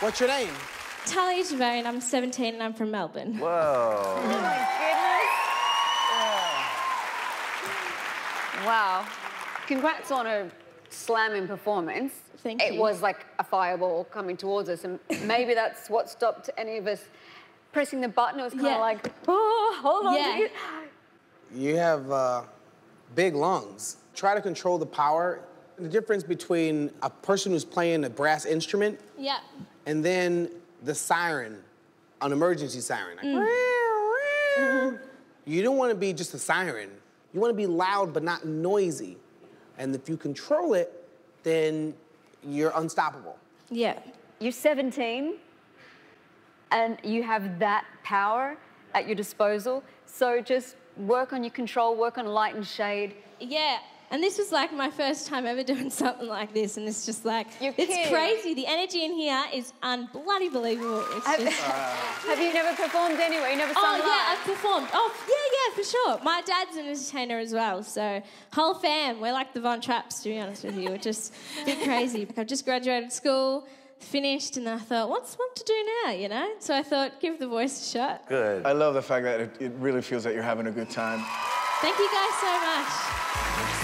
What's your name? Tahlia Javarian, I'm 17 and I'm from Melbourne. Whoa. Oh my goodness. Wow. Congrats on a slamming performance. Thank It you. was like a fireball coming towards us, and maybe that's what stopped any of us pressing the button. It was kind of Yeah. like, oh, hold on. Yeah. You have uh, big lungs. Try to control the power. The difference between a person who's playing a brass instrument Yeah. And then the siren, an emergency siren. Like, mm. You don't want to be just a siren. You want to be loud but not noisy. And if you control it, then you're unstoppable. Yeah. You're 17 and you have that power at your disposal. So just work on your control, work on light and shade. Yeah. And this was like my first time ever doing something like this, and it's just like You're it's kidding. crazy. The energy in here is unbloody believable. It's Have, just have you never performed anywhere? You never sung Oh yeah, live? I've performed. Oh yeah, yeah, for sure. My dad's an entertainer as well, so whole fam. We're like the Von Trapps, to be honest with you. We're just a bit crazy. I've just graduated school, finished, and I thought, what's what to do now? You know. So I thought, give the voice a shot. Good. I love the fact that it, it really feels that you're having a good time. Thank you guys so much.